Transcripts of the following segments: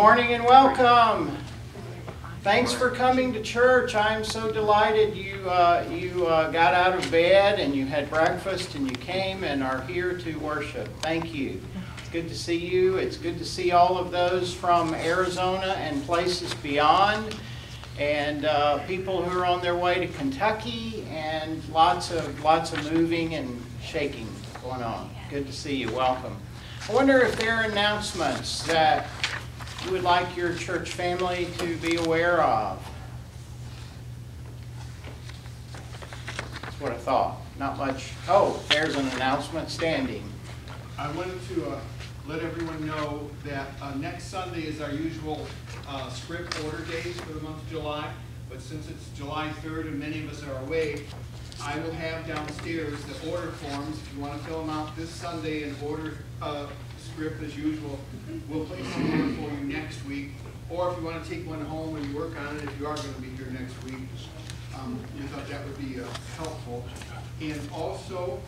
morning and welcome. Thanks for coming to church. I'm so delighted you, uh, you uh, got out of bed and you had breakfast and you came and are here to worship. Thank you. It's good to see you. It's good to see all of those from Arizona and places beyond, and uh, people who are on their way to Kentucky, and lots of lots of moving and shaking going on. Good to see you. Welcome. I wonder if there are announcements that you would like your church family to be aware of? That's what I thought. Not much. Oh, there's an announcement standing. I wanted to uh, let everyone know that uh, next Sunday is our usual uh, scrip order days for the month of July, but since it's July 3rd and many of us are away, I will have downstairs the order forms. If you want to fill them out this Sunday and order uh, scrip as usual, we'll place an order for you next week. Or if you want to take one home and work on it, if you are going to be here next week, um, we thought that would be uh, helpful. And also,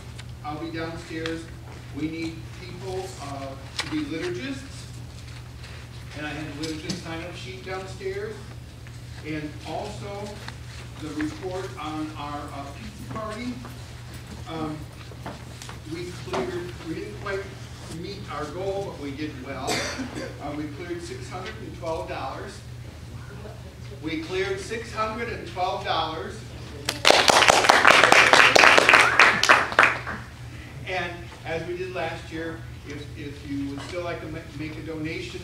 I'll be downstairs. We need people uh, to be liturgists. And I have a liturgist sign-up sheet downstairs. And also, the report on our uh, pizza party. Um, We cleared, we didn't quite meet our goal, but we did well. Uh, We cleared six hundred and twelve dollars. We cleared six hundred and twelve dollars. And as we did last year, if, if you would still like to make a donation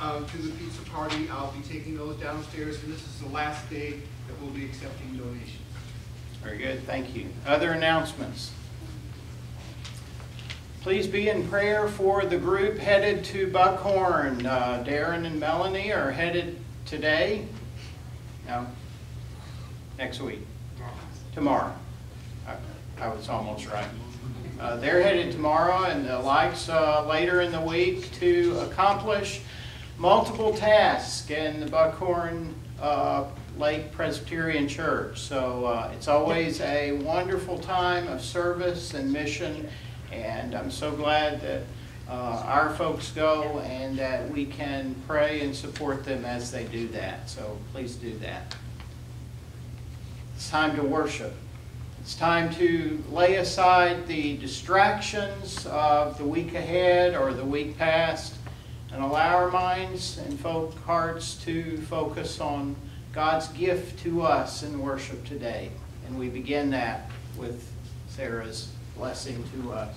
uh, to the pizza party, I'll be taking those downstairs, and this is the last day that we'll be accepting donations. Very good, thank you. Other announcements? Please be in prayer for the group headed to Buckhorn. Uh, Darren and Melanie are headed today. No, next week. Tomorrow. I I was almost right. Uh, They're headed tomorrow and the likes uh, later in the week to accomplish multiple tasks in the Buckhorn uh, Lake Presbyterian Church. So uh, it's always a wonderful time of service and mission, and I'm so glad that uh, our folks go and that we can pray and support them as they do that. So please do that. It's time to worship. It's time to lay aside the distractions of the week ahead or the week past and allow our minds and folk hearts to focus on God's gift to us in worship today. And we begin that with Sarah's blessing to us.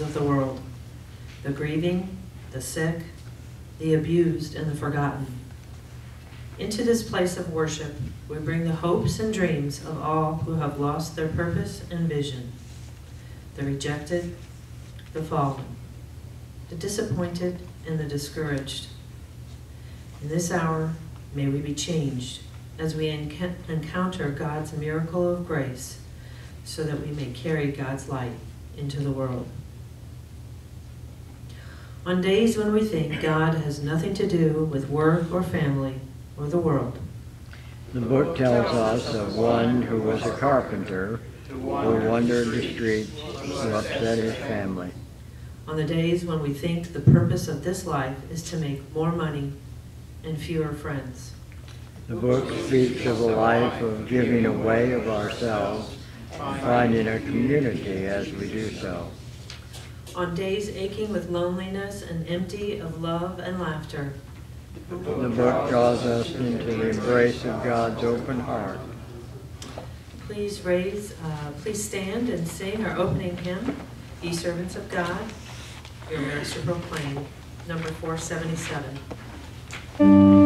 Of the world the grieving, the sick, the abused, and the forgotten. Into this place of worship, we bring the hopes and dreams of all who have lost their purpose and vision the rejected, the fallen, the disappointed, and the discouraged. In this hour, may we be changed as we enc- encounter God's miracle of grace so that we may carry God's light into the world. On days when we think God has nothing to do with work or family or the world, The book tells us of one who was a carpenter who wandered the streets who upset his family. on the days when we think the purpose of this life is to make more money and fewer friends, The book speaks of a life of giving away of ourselves and finding a community as we do so. On days aching with loneliness and empty of love and laughter, The book draws us into the embrace of God's open heart. Please raise, uh, please stand and sing our opening hymn, Ye Servants of God, Your Master Proclaim, number 477.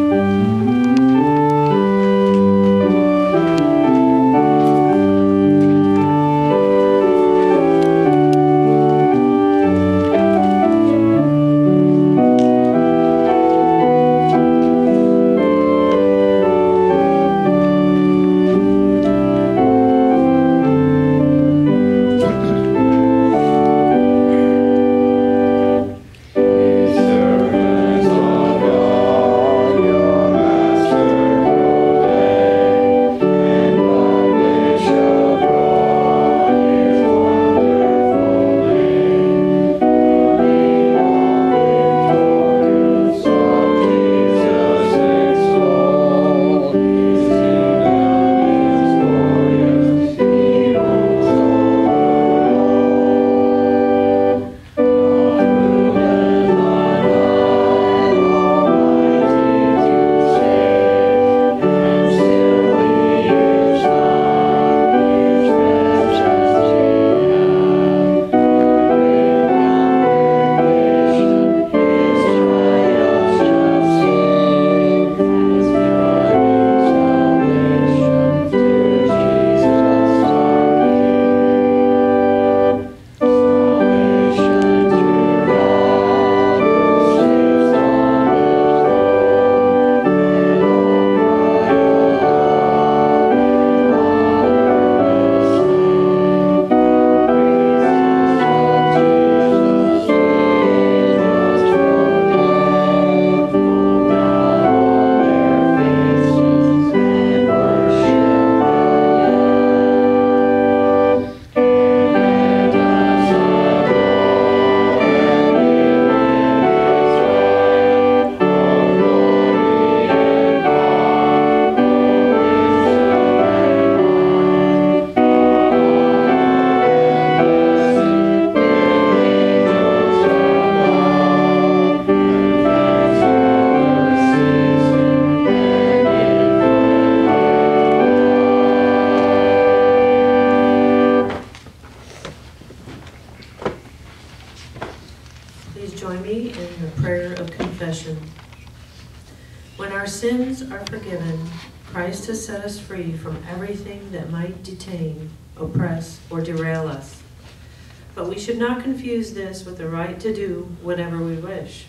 Confuse this with the right to do whatever we wish.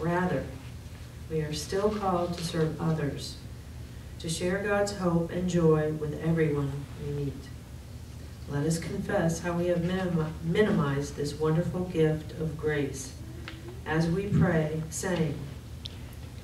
Rather, we are still called to serve others, to share God's hope and joy with everyone we meet. Let us confess how we have minimi- minimized this wonderful gift of grace as we pray, saying,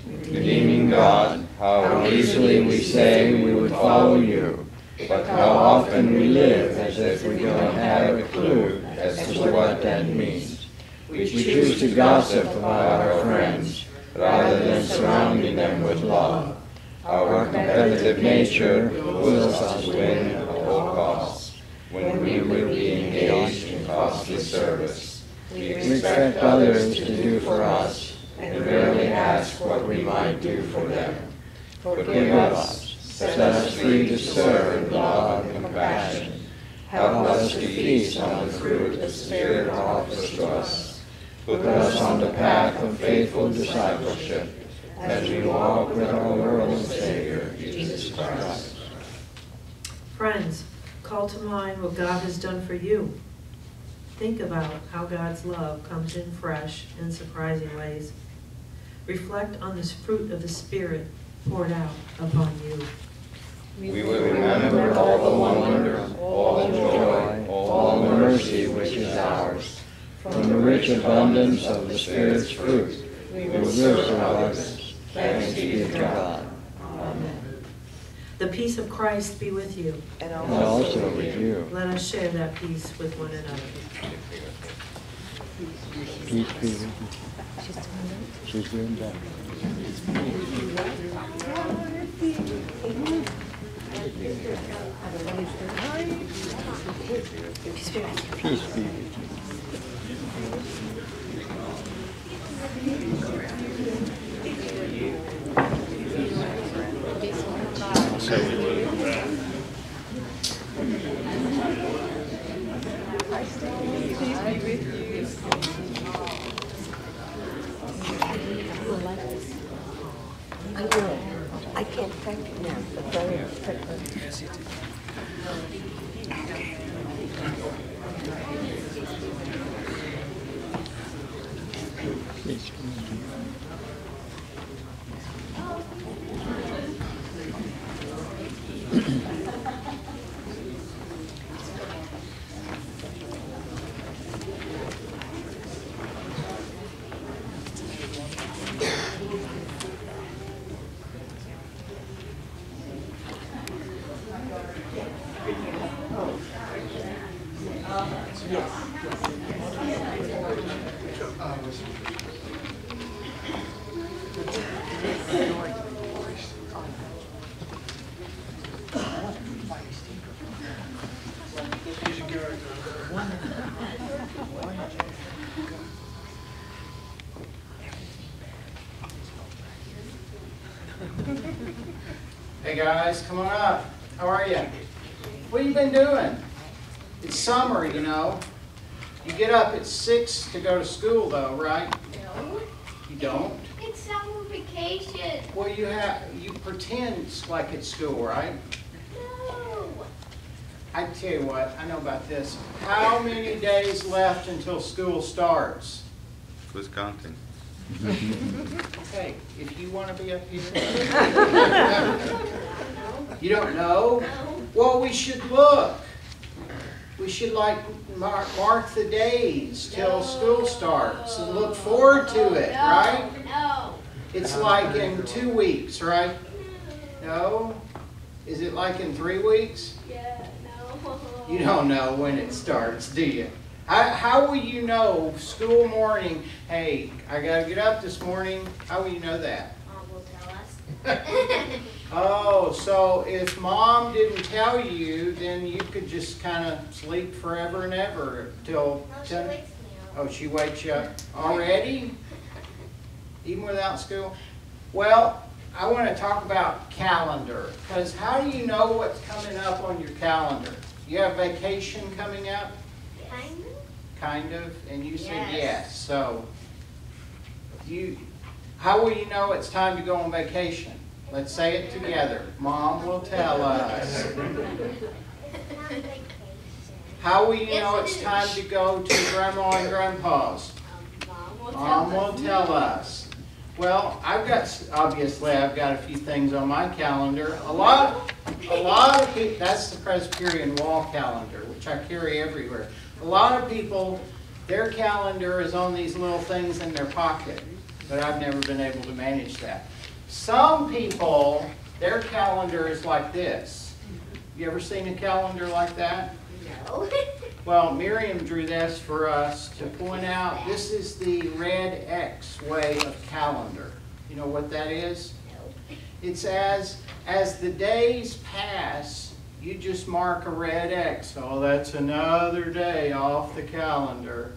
Redeeming God, how easily we say we would follow you, but how often we live as if we don't have a clue as to what that means. We choose to gossip about our friends rather than surrounding them with love. Our competitive nature wills us to win at all costs when we would be engaged in costly service. We expect others to do for us and rarely ask what we might do for them. Forgive us, set us free to serve in love and compassion. Help us to feast on the fruit the Spirit offers to us. Put us on the path of faithful discipleship as we walk with our Lord and Savior, Jesus Christ. Friends, call to mind what God has done for you. Think about how God's love comes in fresh and surprising ways. Reflect on this fruit of the Spirit poured out upon you. We will remember all the wonder, all the joy, all the mercy which is ours. From the rich abundance of the Spirit's fruit, we will serve others. Thanks be to God. Amen. The peace of Christ be with you. And also with you. Let us share that peace with one another. Peace be with you. She's doing better. Peace be with you. I know. I can't type it now, but very quickly. Peace be with you. Hey guys, come on up. How are you? What you been doing? It's summer, you know. You get up at six to go to school though, right? No, You don't? it's summer vacation. Well, you have, you pretend it's like it's school, right? No. I tell you what, I know about this. How many days left until school starts? Wisconsin. counting? Okay, if you want to be up here. You don't know? No. Well, we should look. We should like mark, mark the days till school starts and look forward to it, no, right? No. It's like in two weeks, right? No? Is it like in three weeks? Yeah, no. You don't know when it starts, do you? How, how will you know school morning, hey, I gotta get up this morning? How will you know that? Mom will tell us. Oh, so if mom didn't tell you, then you could just kind of sleep forever and ever till No, she wakes me up. Oh, she wakes you up already? Even without school? Well, I want to talk about calendar, because how do you know what's coming up on your calendar? You have vacation coming up, Kind of. kind of, and you said Yes. yes, so you, How will you know it's time to go on vacation? Let's say it together. Mom will tell us. How will you know it's time to go to grandma and grandpa's? Mom will tell us. Well, I've got, obviously, I've got a few things on my calendar. A lot, a lot of people, that's the Presbyterian wall calendar, which I carry everywhere. A lot of people, their calendar is on these little things in their pocket, but I've never been able to manage that. Some people, their calendar is like this. You ever seen a calendar like that? No. Well, Miriam drew this for us to point out, this is the red X way of calendar. You know what that is? No. It's as, as the days pass, you just mark a red X. Oh, that's another day off the calendar.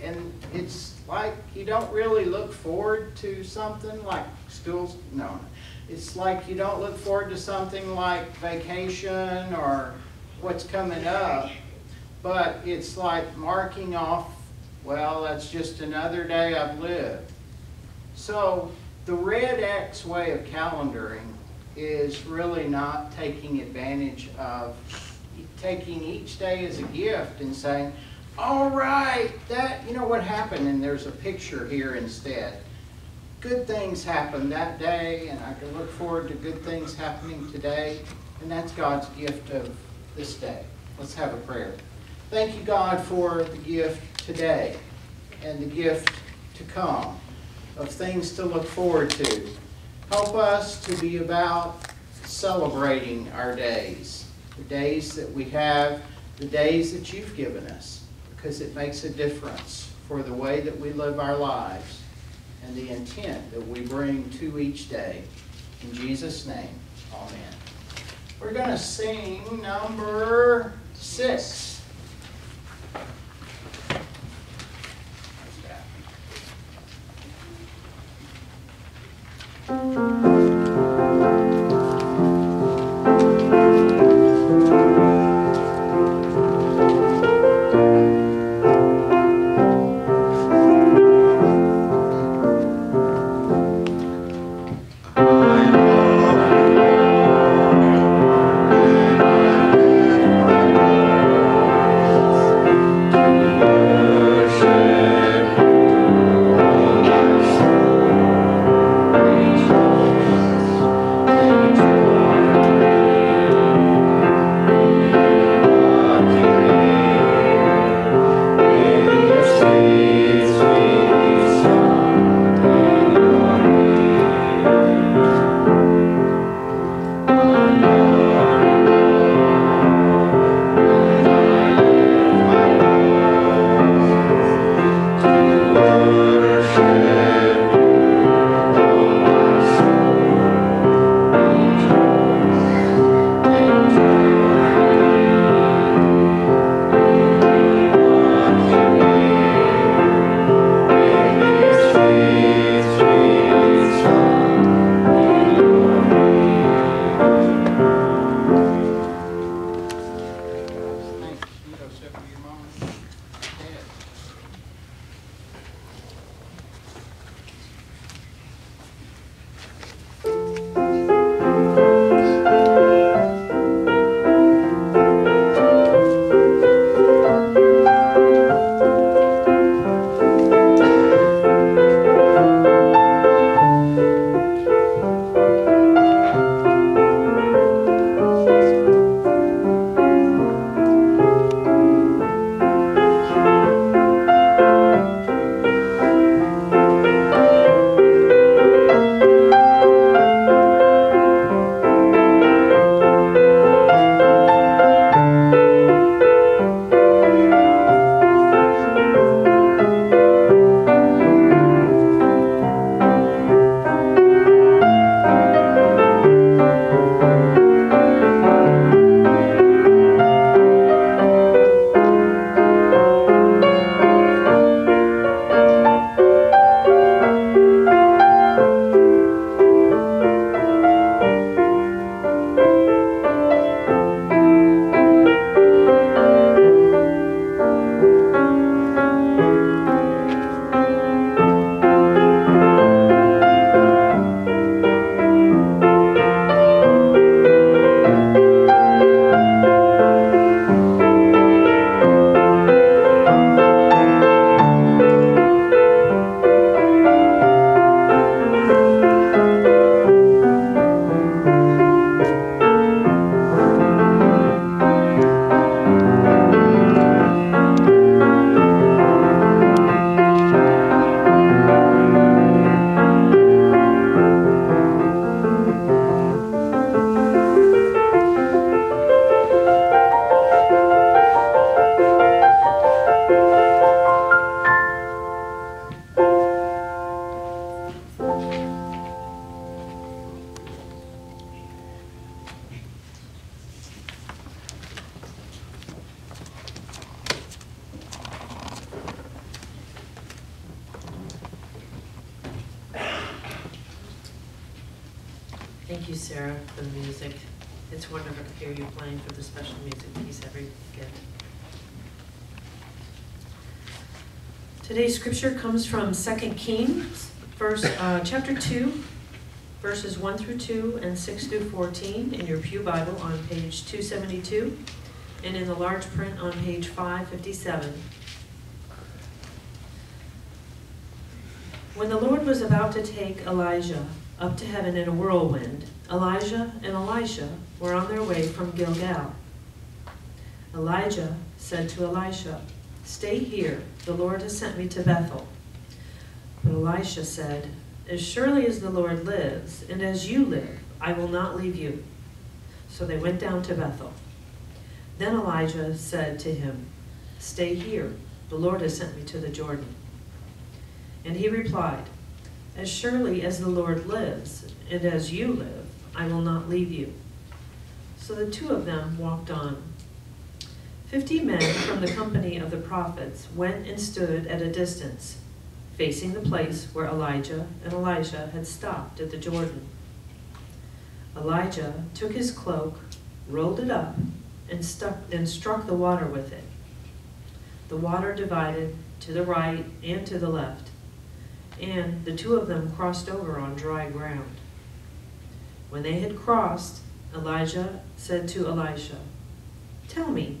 And it's like you don't really look forward to something like schools, no. It's like you don't look forward to something like vacation or what's coming up. But it's like marking off, well, that's just another day I've lived. So the red X way of calendaring is really not taking advantage of taking each day as a gift and saying, all right, that, you know what happened, and there's a picture here instead. Good things happened that day, and I can look forward to good things happening today, and that's God's gift of this day. Let's have a prayer. Thank you, God, for the gift today and the gift to come of things to look forward to. Help us to be about celebrating our days, the days that we have, the days that you've given us, because it makes a difference for the way that we live our lives and the intent that we bring to each day. In Jesus' name, amen. We're going to sing number six. Comes from 2 Kings, uh, chapter 2, verses 1 through 2 and 6 through 14 in your Pew Bible on page 272 and in the large print on page 557. When the Lord was about to take Elijah up to heaven in a whirlwind, Elijah and Elisha were on their way from Gilgal. Elijah said to Elisha, Stay here, the Lord has sent me to Bethel. But Elisha said, As surely as the Lord lives, and as you live, I will not leave you. So they went down to Bethel. Then Elijah said to him, Stay here, the Lord has sent me to the Jordan. And he replied, As surely as the Lord lives, and as you live, I will not leave you. So the two of them walked on. Fifty men from the company of the prophets went and stood at a distance, facing the place where Elijah and Elisha had stopped at the Jordan. Elijah took his cloak, rolled it up, and, stuck, struck the water with it. The water divided to the right and to the left, and the two of them crossed over on dry ground. When they had crossed, Elijah said to Elisha, Tell me,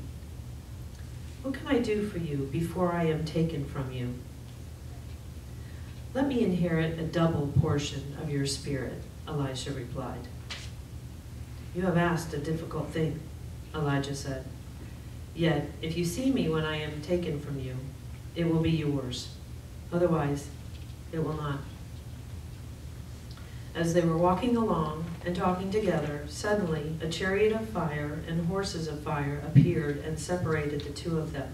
what can I do for you before I am taken from you? Let me inherit a double portion of your spirit, Elisha replied. You have asked a difficult thing, Elijah said. Yet, if you see me when I am taken from you, it will be yours. Otherwise, it will not. As they were walking along and talking together, suddenly a chariot of fire and horses of fire appeared and separated the two of them.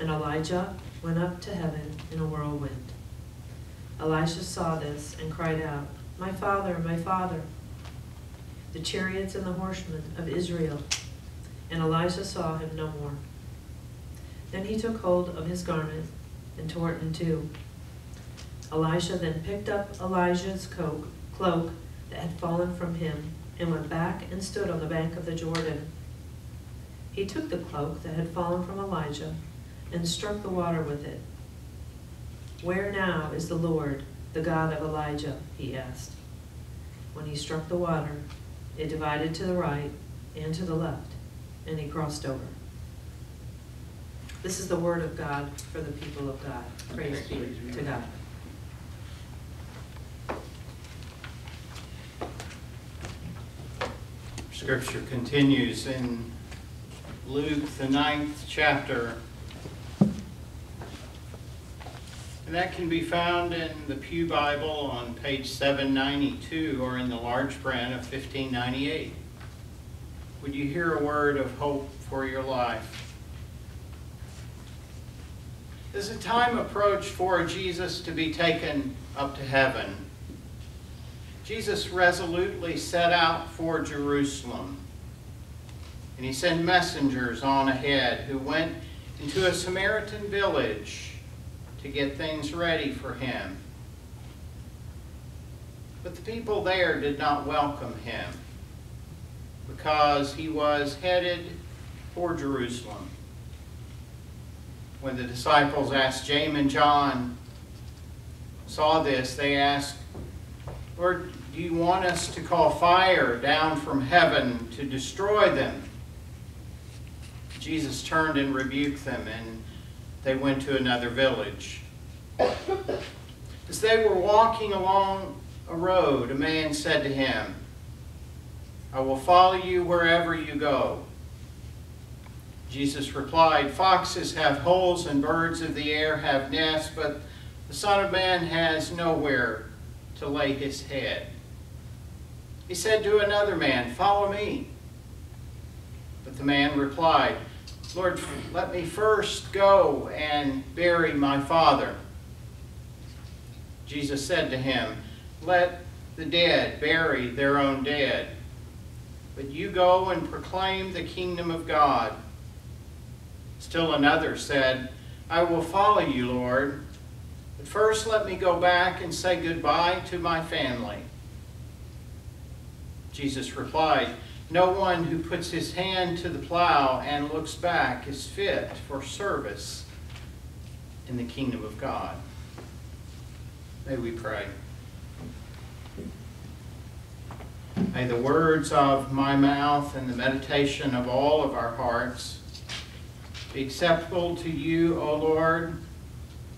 And Elijah went up to heaven in a whirlwind. Elisha saw this and cried out, My father, my father, the chariots and the horsemen of Israel. And Elisha saw him no more. Then he took hold of his garment and tore it in two. Elisha then picked up Elijah's cloak, cloak that had fallen from him and went back and stood on the bank of the Jordan. He took the cloak that had fallen from Elijah and struck the water with it. Where now is the Lord, the God of Elijah? he asked. When he struck the water, it divided to the right and to the left, and he crossed over. This is the word of God for the people of God. Praise be to God. Scripture continues in Luke, the ninth chapter. And that can be found in the Pew Bible on page 792 or in the large print of 1598. Would you hear a word of hope for your life? As the time approached for Jesus to be taken up to heaven, Jesus resolutely set out for Jerusalem. And he sent messengers on ahead who went into a Samaritan village to get things ready for him. But the people there did not welcome him because he was headed for Jerusalem. When the disciples asked James and John, saw this, they asked, Lord, do you want us to call fire down from heaven to destroy them? Jesus turned and rebuked them, and they went to another village. As they were walking along a road, a man said to him, I will follow you wherever you go. Jesus replied, Foxes have holes and birds of the air have nests, but the Son of Man has nowhere to lay his head. He said to another man, Follow me. But the man replied, Lord, let me first go and bury my father. Jesus said to him, Let the dead bury their own dead, but you go and proclaim the kingdom of God. Still another said, I will follow you, Lord, but first let me go back and say goodbye to my family. Jesus replied, No one who puts his hand to the plow and looks back is fit for service in the kingdom of God. May we pray. May the words of my mouth and the meditation of all of our hearts be acceptable to you, O Lord,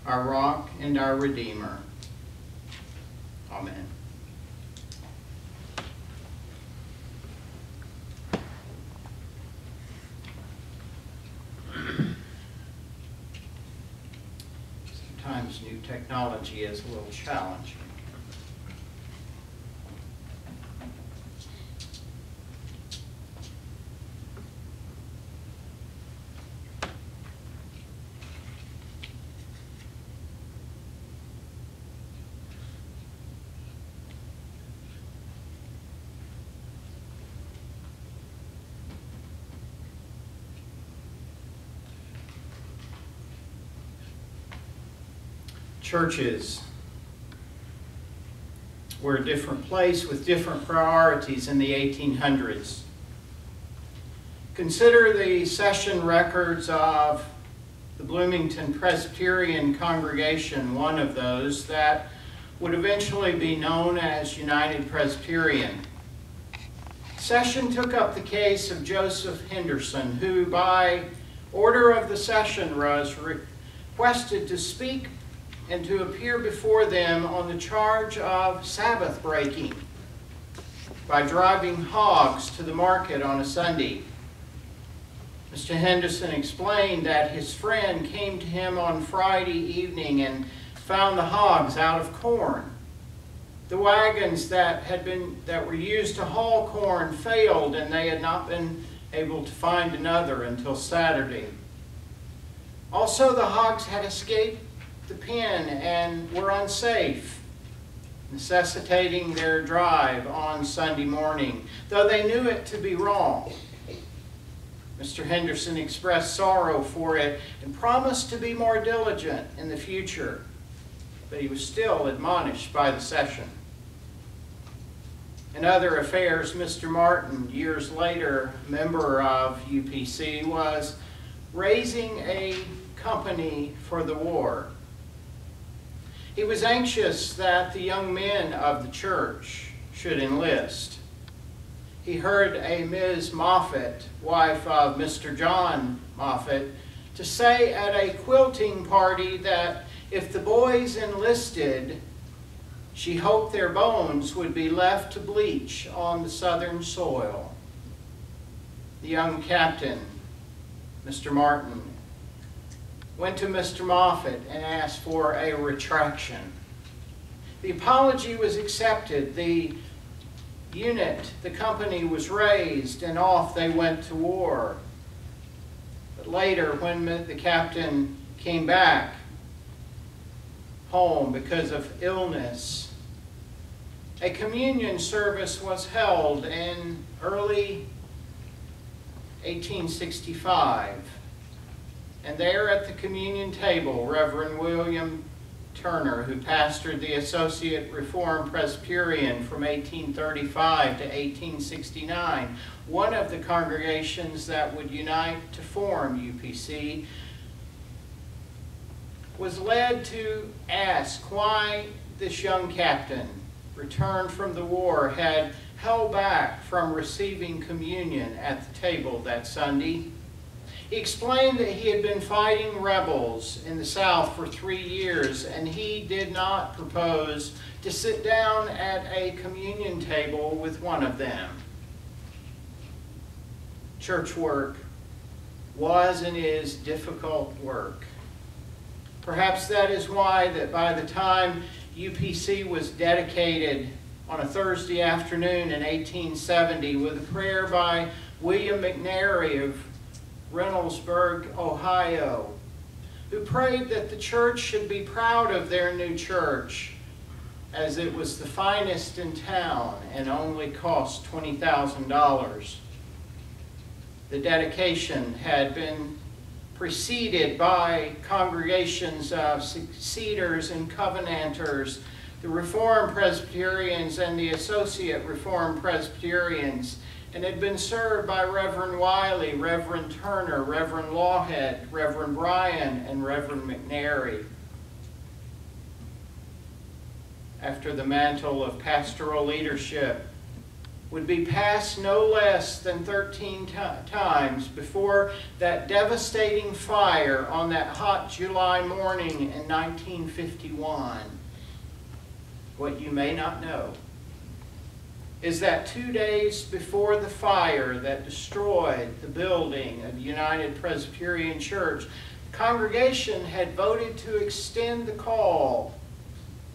our rock and our redeemer. Amen. Sometimes new technology is a little challenging. Churches were a different place with different priorities in the 1800s. Consider the session records of the Bloomington Presbyterian congregation, one of those that would eventually be known as United Presbyterian. Session took up the case of Joseph Henderson, who by order of the session was requested to speak and to appear before them on the charge of Sabbath breaking by driving hogs to the market on a Sunday. Mr. Henderson explained that his friend came to him on Friday evening and found the hogs out of corn. The wagons that had been that were used to haul corn failed and they had not been able to find another until Saturday. Also the hogs had escaped the pen and were unsafe, necessitating their drive on Sunday morning, though they knew it to be wrong. Mr. Henderson expressed sorrow for it and promised to be more diligent in the future, but he was still admonished by the session. In other affairs, Mr. Martin, years later, member of UPC, was raising a company for the war. He was anxious that the young men of the church should enlist. He heard a Ms. Moffat, wife of Mr. John Moffat, to say at a quilting party that if the boys enlisted, she hoped their bones would be left to bleach on the southern soil. The young captain, Mr. Martin, went to Mr. Moffat and asked for a retraction. The apology was accepted. The unit, the company was raised, and off they went to war. But later, when the captain came back home because of illness, a communion service was held in early 1865. And there at the communion table, Reverend William Turner, who pastored the Associate Reformed Presbyterian from 1835 to 1869, one of the congregations that would unite to form UPC, was led to ask why this young captain, returned from the war, had held back from receiving communion at the table that Sunday. He explained that he had been fighting rebels in the South for three years, and he did not propose to sit down at a communion table with one of them. Church work was and is difficult work. Perhaps that is why that by the time UPC was dedicated on a Thursday afternoon in 1870 with a prayer by William McNary of Reynoldsburg, Ohio, who prayed that the church should be proud of their new church as it was the finest in town and only cost $20,000. The dedication had been preceded by congregations of Seceders and Covenanters the Reformed Presbyterians and the Associate Reformed Presbyterians, and had been served by Reverend Wiley, Reverend Turner, Reverend Lawhead, Reverend Bryan, and Reverend McNary. After the mantle of pastoral leadership would be passed no less than 13 times before that devastating fire on that hot July morning in 1951. What you may not know is that two days before the fire that destroyed the building of United Presbyterian Church, the congregation had voted to extend the call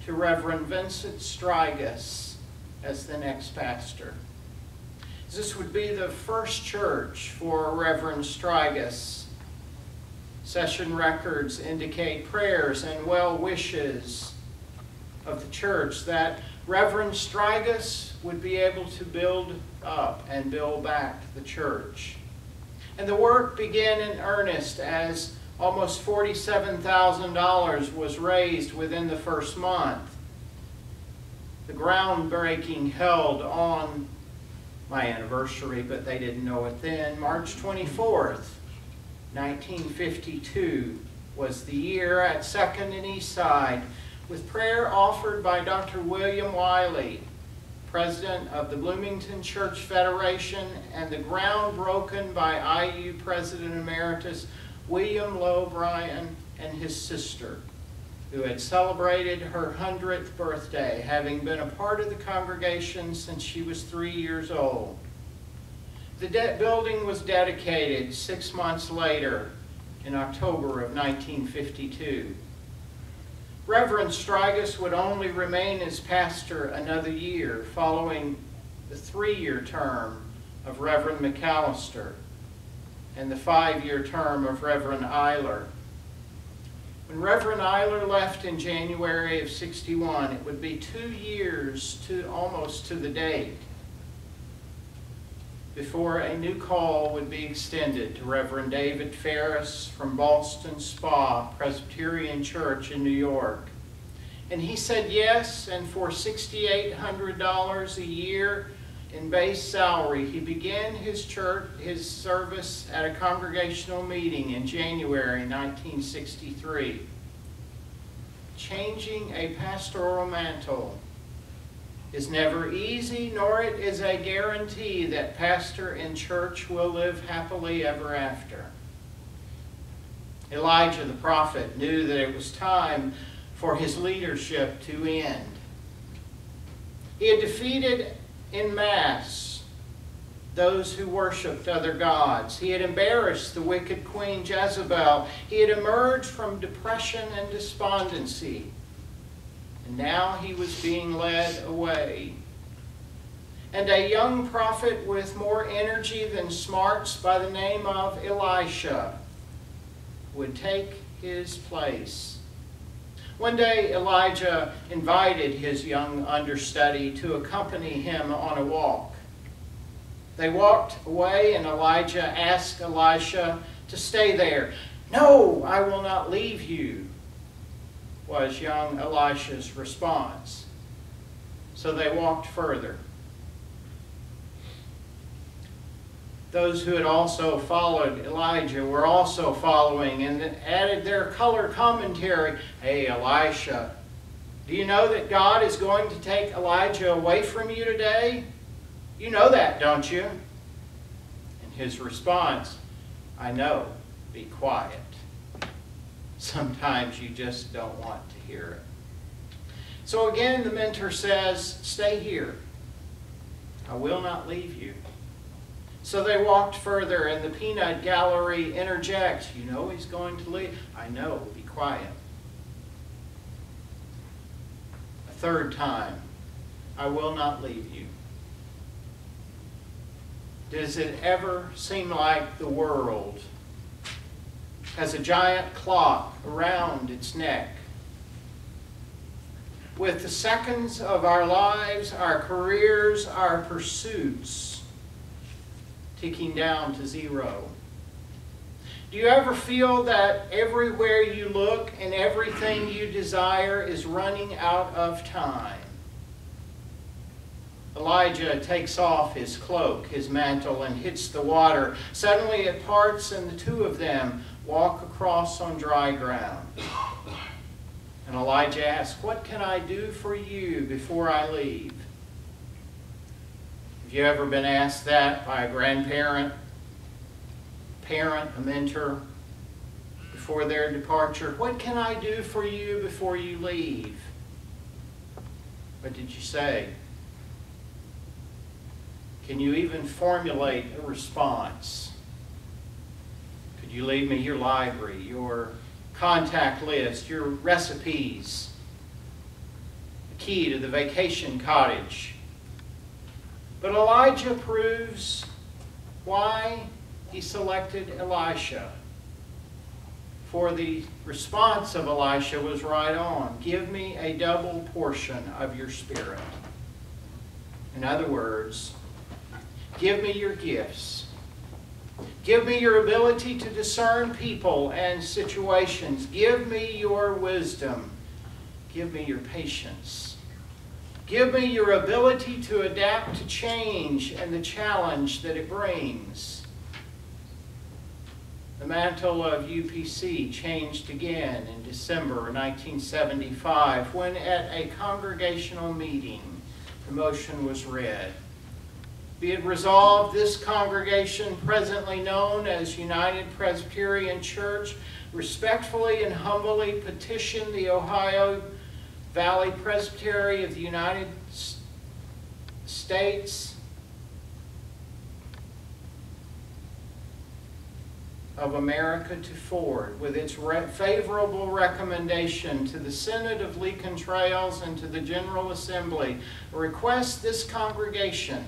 to Reverend Vincent Strigus as the next pastor. This would be the first church for Reverend Strigus. Session records indicate prayers and well wishes of the church that Reverend Strigus would be able to build up and build back the church. And the work began in earnest as almost $47,000 was raised within the first month. The groundbreaking held on my anniversary, but they didn't know it then. March 24th, 1952 was the year at 2nd and East Side with prayer offered by Dr. William Wiley, president of the Bloomington Church Federation, and the ground broken by IU President Emeritus William Lowe Bryan and his sister, who had celebrated her 100th birthday, having been a part of the congregation since she was three years old. The building was dedicated six months later in October of 1952. Reverend Strigus would only remain as pastor another year following the three-year term of Reverend McAllister and the five-year term of Reverend Eiler. When Reverend Eiler left in January of 61, it would be two years to almost to the date before a new call would be extended to Reverend David Ferris from Ballston Spa Presbyterian Church in New York. And he said yes, and for $6,800 a year in base salary, he began his church, his service at a congregational meeting in January 1963. Changing a pastoral mantle is never easy, nor it is a guarantee that pastor and church will live happily ever after. Elijah the prophet knew that it was time for his leadership to end. He had defeated in mass those who worshiped other gods. He had embarrassed the wicked queen Jezebel. He had emerged from depression and despondency. Now he was being led away. And a young prophet with more energy than smarts by the name of Elisha would take his place. One day, Elijah invited his young understudy to accompany him on a walk. They walked away, and Elijah asked Elisha to stay there. No, I will not leave you, was young Elisha's response. So they walked further. Those who had also followed Elijah were also following and added their color commentary. Hey, Elisha, do you know that God is going to take Elijah away from you today? You know that, don't you? And his response, I know, be quiet. Sometimes you just don't want to hear it. So again, the mentor says, Stay here. I will not leave you. So they walked further, and the peanut gallery interjects, You know he's going to leave? I know, be quiet. A third time, I will not leave you. Does it ever seem like the world has a giant clock around its neck? With the seconds of our lives, our careers, our pursuits ticking down to zero? Do you ever feel that everywhere you look and everything you desire is running out of time? Elijah takes off his cloak, his mantle, and hits the water. Suddenly it parts, and the two of them walk across on dry ground. And Elijah asks, What can I do for you before I leave? Have you ever been asked that by a grandparent, parent, a mentor, before their departure? What can I do for you before you leave? What did you say? Can you even formulate a response? You leave me your library, your contact list, your recipes, the key to the vacation cottage? But Elijah proves why he selected Elisha. For the response of Elisha was right on. Give me a double portion of your spirit. In other words, Give me your gifts. Give me your ability to discern people and situations. Give me your wisdom. Give me your patience. Give me your ability to adapt to change and the challenge that it brings. The mantle of UPC changed again in December 1975 when at a congregational meeting the motion was read. Be it resolved, this congregation, presently known as United Presbyterian Church, respectfully and humbly petition the Ohio Valley Presbytery of the United States of America to forward with its re favorable recommendation to the Synod of Lincoln Trails and to the General Assembly, request this congregation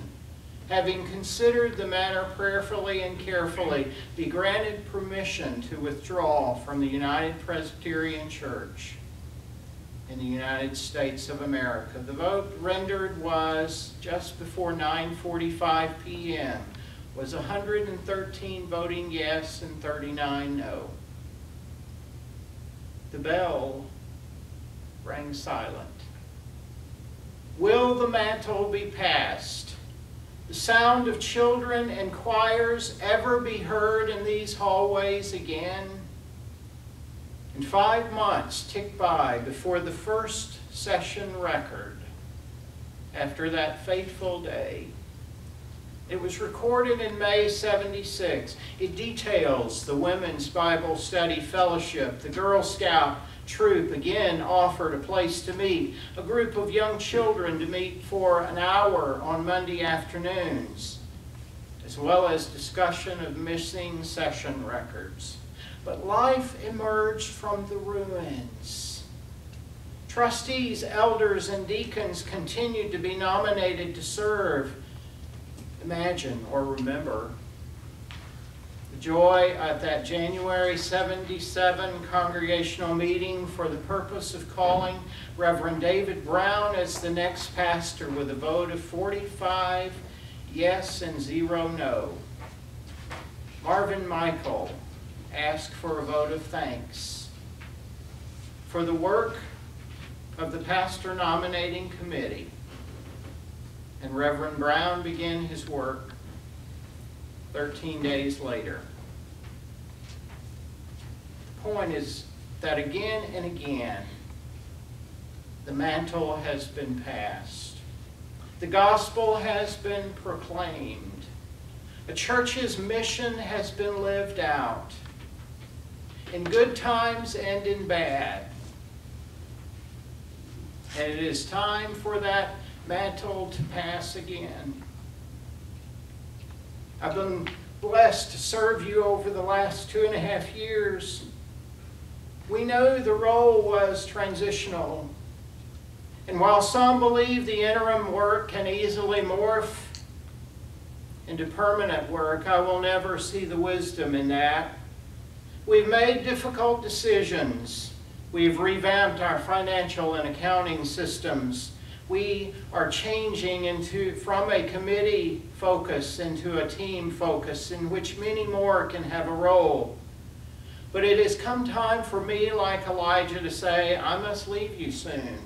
having considered the matter prayerfully and carefully, be granted permission to withdraw from the United Presbyterian Church in the United States of America. The vote rendered was just before 9.45 p.m. was 113 voting yes and 39 no. The bell rang silent. Will the mantle be passed? The sound of children and choirs ever be heard in these hallways again? And five months ticked by before the first session record after that fateful day. It was recorded in May 76. It details the Women's Bible Study Fellowship, the Girl Scout troop again offered a place to meet, a group of young children to meet for an hour on Monday afternoons, as well as discussion of missing session records. But life emerged from the ruins. Trustees, elders, and deacons continued to be nominated to serve. Imagine or remember joy at that January 77 congregational meeting for the purpose of calling Reverend David Brown as the next pastor with a vote of 45 yes and zero no. Marvin Michael asked for a vote of thanks for the work of the pastor nominating committee. And Reverend Brown began his work 13 days later. The point is that again and again, the mantle has been passed. The gospel has been proclaimed. A church's mission has been lived out in good times and in bad. And it is time for that mantle to pass again. I've been blessed to serve you over the last two and a half years. We know the role was transitional. And while some believe the interim work can easily morph into permanent work, I will never see the wisdom in that. We've made difficult decisions. We've revamped our financial and accounting systems we are changing into from a committee focus into a team focus in which many more can have a role. But it has come time for me, like Elijah, to say, I must leave you soon.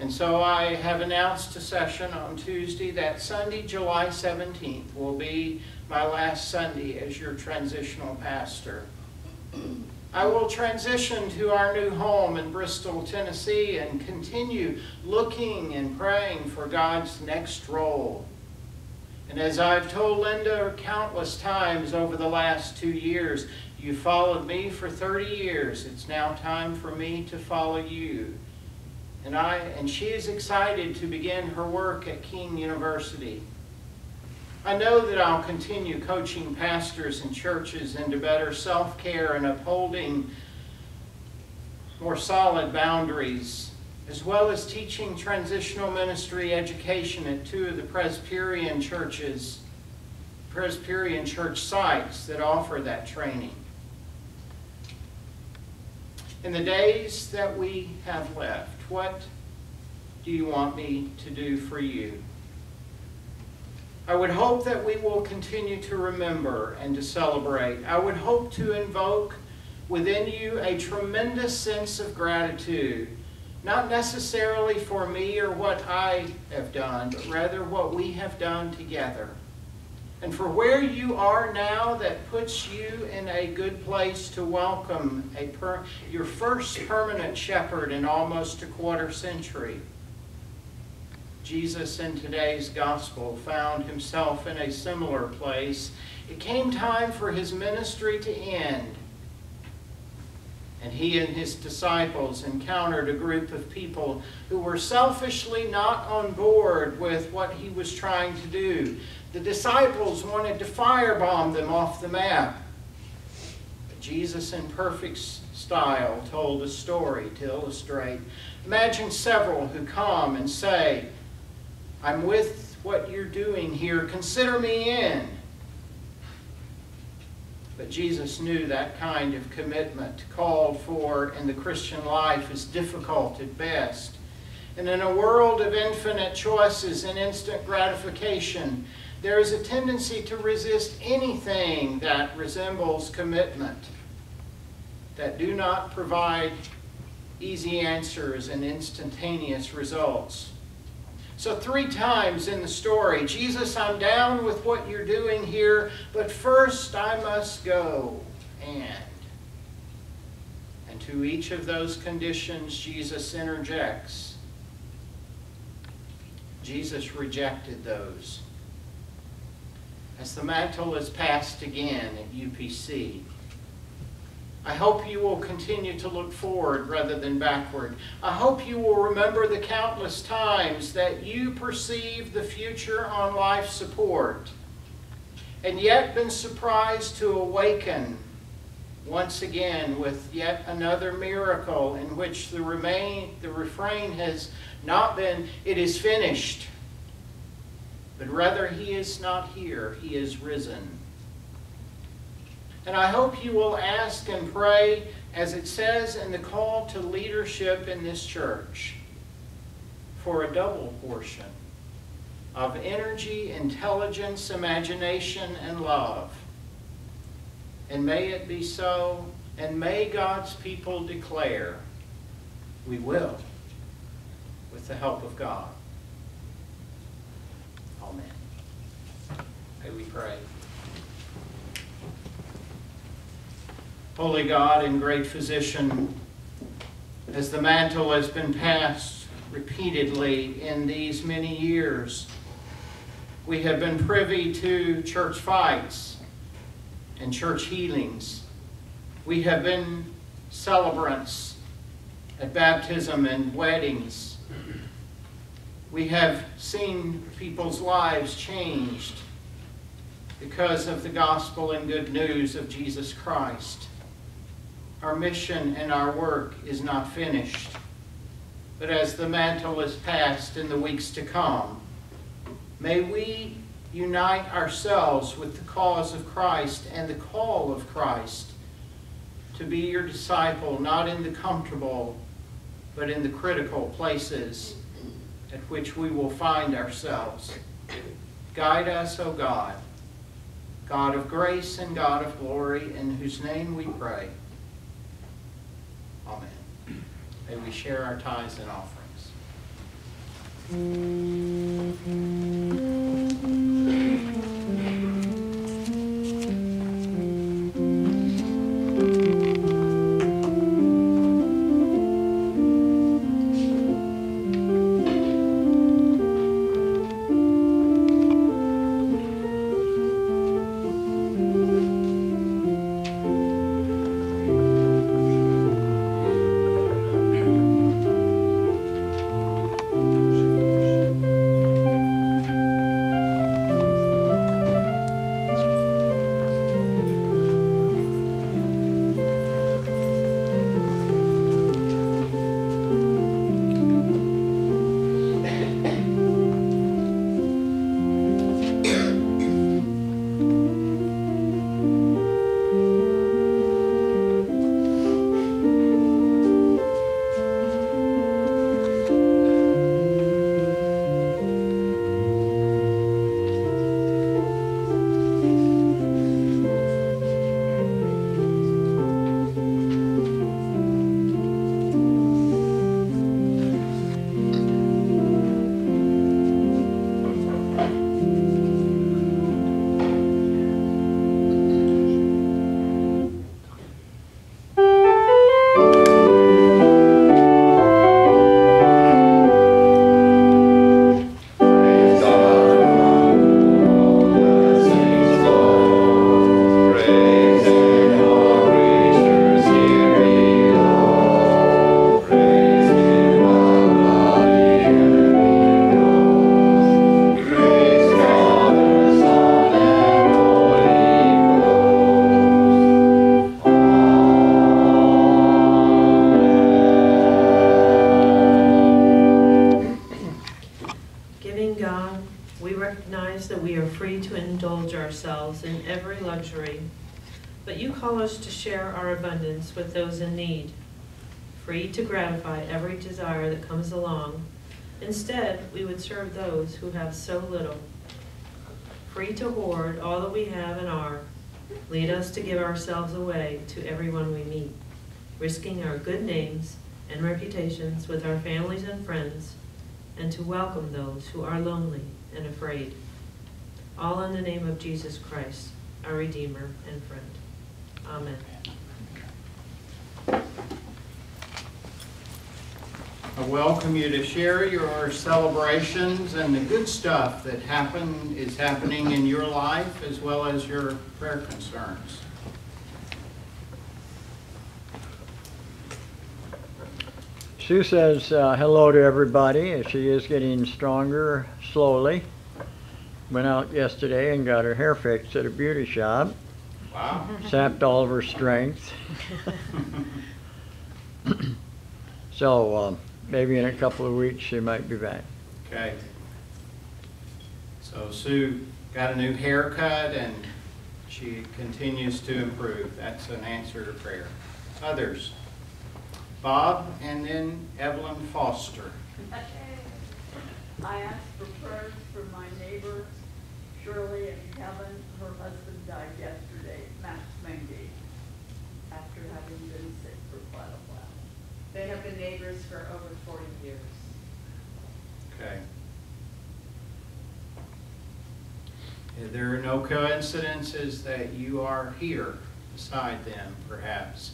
And so I have announced a session on Tuesday. That Sunday, July 17th, will be my last Sunday as your transitional pastor. I will transition to our new home in Bristol, Tennessee, and continue looking and praying for God's next role. And as I've told Linda countless times over the last two years, you followed me for 30 years. It's now time for me to follow you. And, I, and she is excited to begin her work at King University. I know that I'll continue coaching pastors and churches into better self-care and upholding more solid boundaries, as well as teaching transitional ministry education at two of the Presbyterian churches, Presbyterian church sites that offer that training. In the days that we have left, what do you want me to do for you? I would hope that we will continue to remember and to celebrate. I would hope to invoke within you a tremendous sense of gratitude, not necessarily for me or what I have done, but rather what we have done together. And for where you are now that puts you in a good place to welcome your first permanent shepherd in almost a quarter century. Jesus in today's gospel found himself in a similar place. It came time for his ministry to end. And he and his disciples encountered a group of people who were selfishly not on board with what he was trying to do. The disciples wanted to firebomb them off the map. But Jesus, in perfect style, told a story to illustrate. Imagine several who come and say, I'm with what you're doing here. Consider me in. But Jesus knew that kind of commitment called for in the Christian life is difficult at best. And in a world of infinite choices and instant gratification, there is a tendency to resist anything that resembles commitment, that do not provide easy answers and instantaneous results. So, three times in the story, Jesus, I'm down with what you're doing here, but first I must go and. And to each of those conditions, Jesus interjects. Jesus rejected those. As the mantle is passed again at UPC, I hope you will continue to look forward rather than backward. I hope you will remember the countless times that you perceived the future on life support and yet been surprised to awaken once again with yet another miracle in which the, remain, the refrain has not been, it is finished, but rather he is not here, he is risen. And I hope you will ask and pray, as it says in the call to leadership in this church, for a double portion of energy, intelligence, imagination, and love. And may it be so, and may God's people declare, we will, with the help of God. Amen. May we pray. Holy God and great physician, as the mantle has been passed repeatedly in these many years, we have been privy to church fights and church healings. We have been celebrants at baptism and weddings. We have seen people's lives changed because of the gospel and good news of Jesus Christ. Our mission and our work is not finished. But as the mantle is passed in the weeks to come, may we unite ourselves with the cause of Christ and the call of Christ to be your disciple, not in the comfortable, but in the critical places at which we will find ourselves. Guide us, O God. God of grace and God of glory, in whose name we pray. Amen. May we share our tithes and offerings. Mm-hmm. With those in need, free to gratify every desire that comes along. Instead, we would serve those who have so little. Free to hoard all that we have and are, lead us to give ourselves away to everyone we meet, risking our good names and reputations with our families and friends, and to welcome those who are lonely and afraid. All in the name of Jesus Christ, our Redeemer and friend. Amen. I welcome you to share your celebrations and the good stuff that happen, is happening in your life as well as your prayer concerns. Sue says uh, hello to everybody. She is getting stronger slowly. Went out yesterday and got her hair fixed at a beauty shop. Wow. Sapped all of her strength. so um, maybe in a couple of weeks she might be back. Okay. So Sue got a new haircut and she continues to improve. That's an answer to prayer. Others? Bob and then Evelyn Foster. I asked for prayers for my neighbor Shirley and Kevin. Her husband died yesterday, Max Mengy, after having been sick for quite a while. They have been neighbors for over forty years. Okay. There are no coincidences that you are here beside them, perhaps.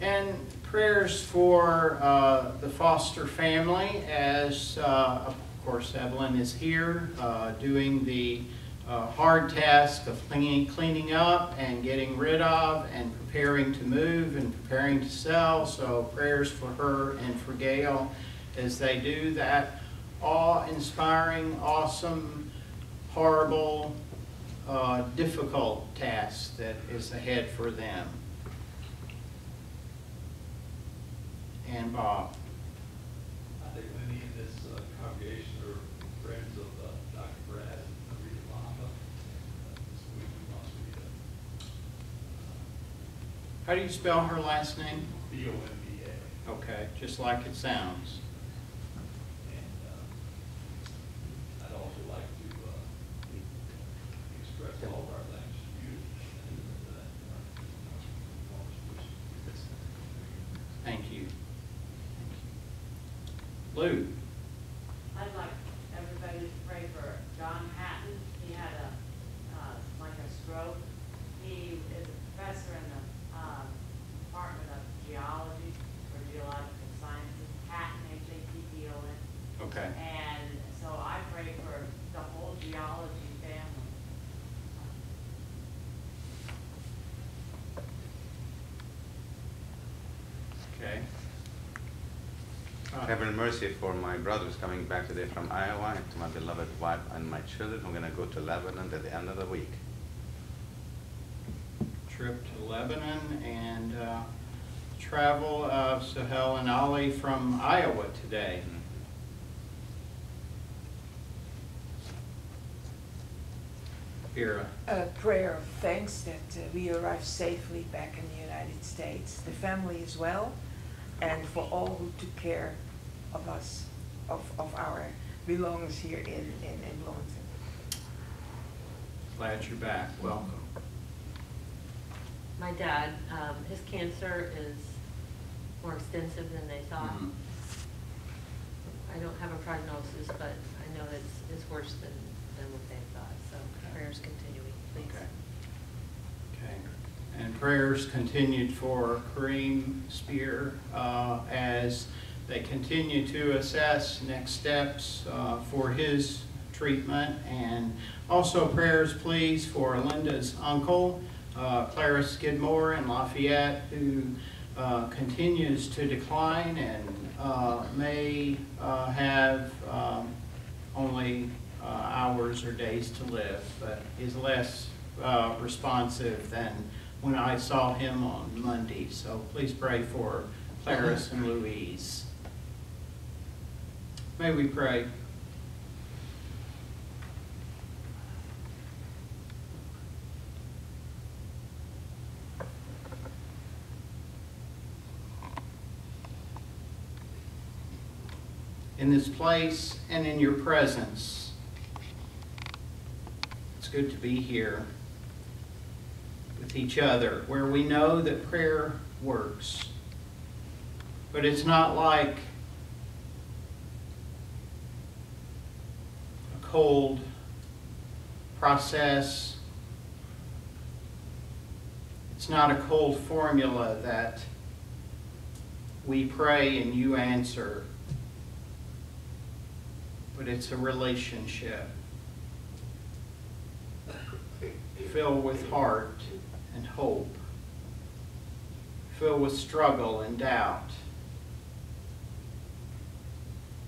And prayers for uh, the Foster family as, uh, of course, Evelyn is here uh, doing the uh, hard task of cleaning, cleaning up and getting rid of and preparing to move and preparing to sell. So prayers for her and for Gail as they do that awe-inspiring, awesome, horrible, uh, difficult task that is ahead for them. And Bob. I think many in this uh, congregation are friends of uh, Dr. Brad and Rita Bomba. Uh, This week we lost Rita. How do you spell her last name? B O M B A. Okay, just like it sounds. And uh, I'd also like to uh, express all of our thanks Lou? I'd like everybody to pray for John Hatton. He had a, uh, like a stroke. He is a professor in the, uh, Department of Geology or Geological Sciences, Hatton, H-A-T-T-O-N. Okay. And so I pray for the whole geology family. Okay. Uh, Heaven mercy for my brothers coming back today from Iowa, and to my beloved wife and my children. We're gonna go to Lebanon at the end of the week. Trip to Lebanon and uh, travel of Sahel and Ali from Iowa today. Vera. A prayer of thanks that uh, we arrived safely back in the United States. The family is well, and for all who took care of us, of, of our belongings here in, in, in Bloomington. Glad you're back. Welcome. My dad, um, his cancer is more extensive than they thought. Mhm. I don't have a prognosis, but I know it's, it's worse than, than what they thought, so prayers continuing, please. Okay. Okay. And prayers continued for Kareem Spear uh, as they continue to assess next steps uh, for his treatment. And also prayers, please, for Linda's uncle, uh, Clara Skidmore in Lafayette, who uh, continues to decline and uh, may uh, have um, only uh, hours or days to live, but is less uh, responsive than when I saw him on Monday. So please pray for Clarice and Louise. May we pray. in this place and in your presence. It's good to be here with each other where we know that prayer works. But it's not like cold process. It's not a cold formula that we pray and you answer but it's a relationship filled with heart and hope, filled with struggle and doubt.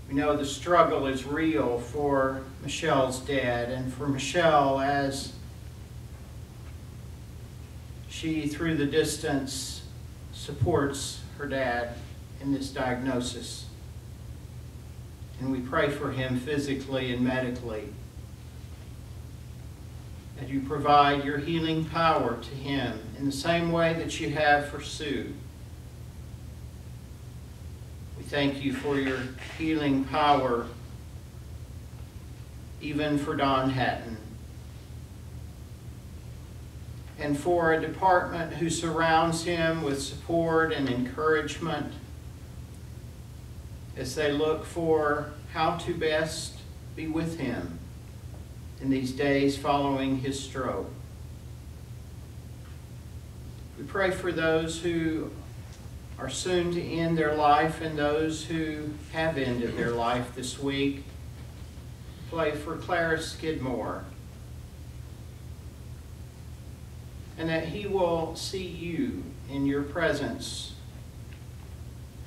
We know the struggle is real for Michelle's dad and for Michelle as she, through the distance, supports her dad in this diagnosis. And we pray for him physically and medically. That you provide your healing power to him in the same way that you have for Sue. Thank you for your healing power, even for Don Hatton. And for a department who surrounds him with support and encouragement as they look for how to best be with him in these days following his stroke. We pray for those who are soon to end their life and those who have ended their life this week. play for Clara Skidmore. And that he will see you in your presence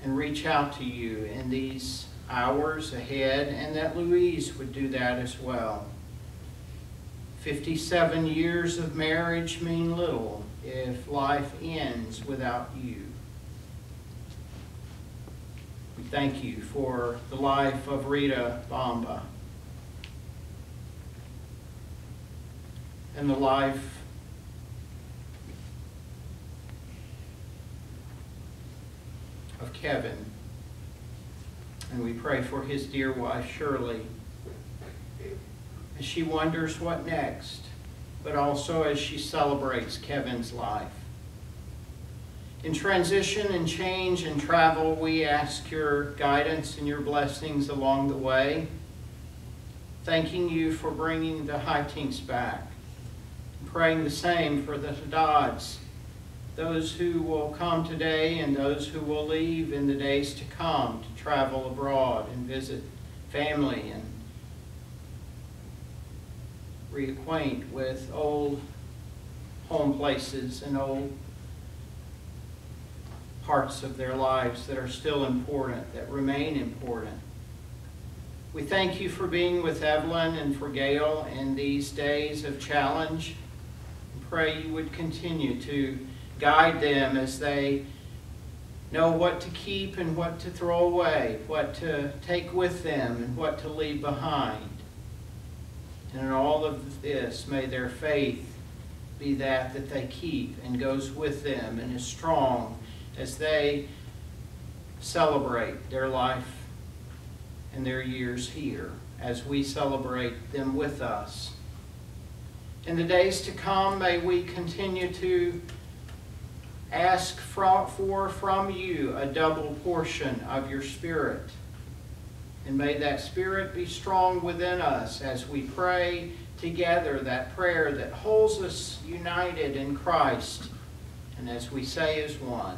and reach out to you in these hours ahead, and that Louise would do that as well. 57 years of marriage mean little if life ends without you. We thank you for the life of Rita Bomba and the life of Kevin. And we pray for his dear wife, Shirley, as she wonders what next, but also as she celebrates Kevin's life. In transition and change and travel, we ask your guidance and your blessings along the way. Thanking you for bringing the Heitinks back. Praying the same for the Haddads, those who will come today and those who will leave in the days to come to travel abroad and visit family and reacquaint with old home places and old parts of their lives that are still important, that remain important. We thank you for being with Evelyn and for Gail in these days of challenge. Pray you would continue to guide them as they know what to keep and what to throw away, what to take with them and what to leave behind. And in all of this, may their faith be that that they keep and goes with them and is strong as they celebrate their life and their years here, as we celebrate them with us. In the days to come, may we continue to ask for from you a double portion of your Spirit. And may that Spirit be strong within us as we pray together that prayer that holds us united in Christ. And as we say as one,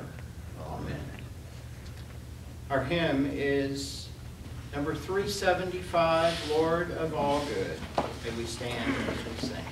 Our hymn is number 375, Lord of all good. May we stand as we sing.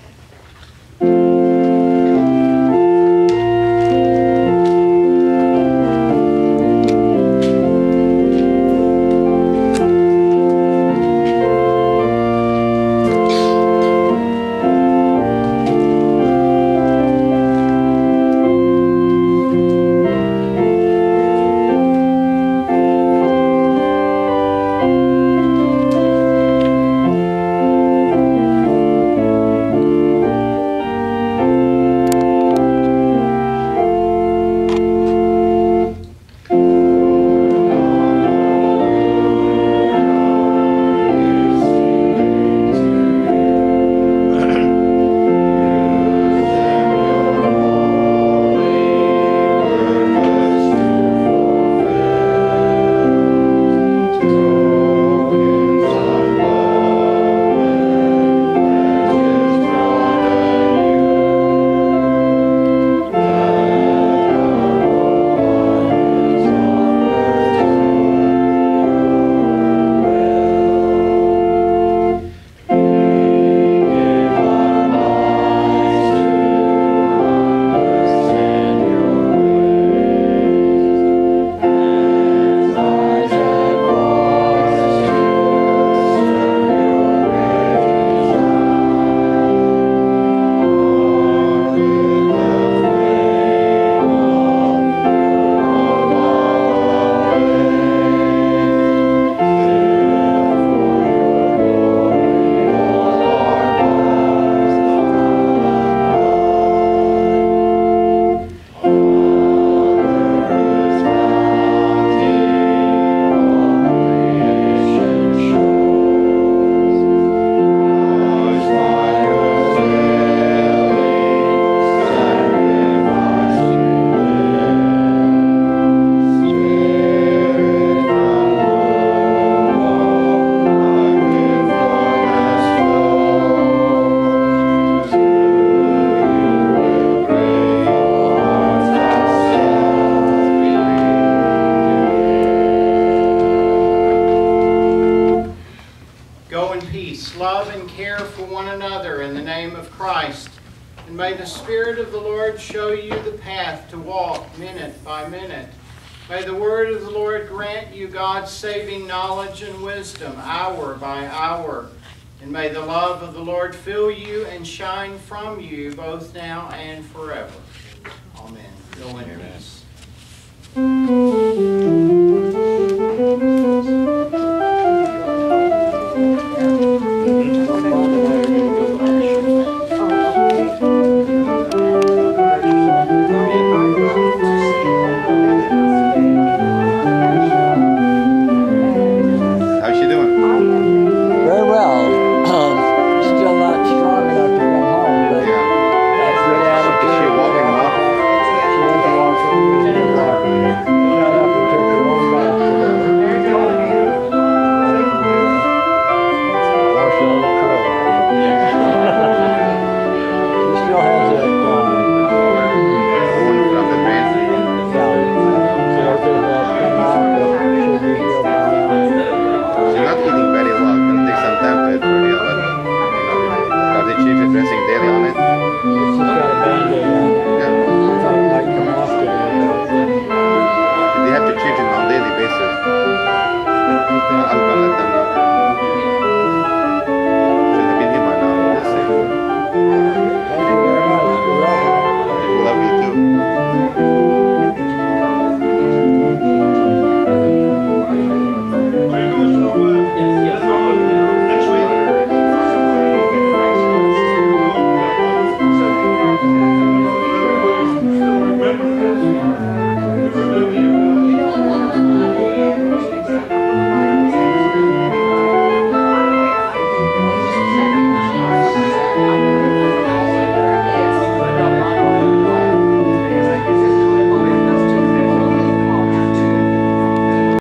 You God's saving knowledge and wisdom hour by hour. And may the love of the Lord fill you and shine from you both now and forever. Amen. Go in peace.